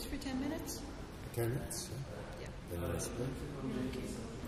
Yours for 10 minutes? Ten minutes, Yeah. yeah. Then I